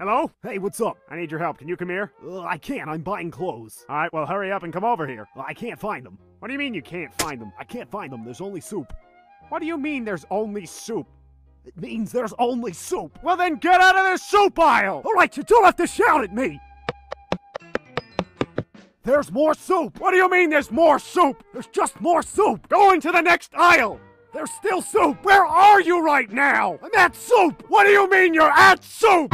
Hello? Hey, what's up? I need your help. Can you come here? I can't. I'm buying clothes. All right, well, hurry up and come over here. I can't find them. What do you mean you can't find them? I can't find them. There's only soup. What do you mean there's only soup? It means there's only soup. Well, then get out of the soup aisle! All right, you don't have to shout at me. There's more soup. What do you mean there's more soup? There's just more soup. Go into the next aisle! There's still soup. Where are you right now? I'm at soup. What do you mean you're at soup?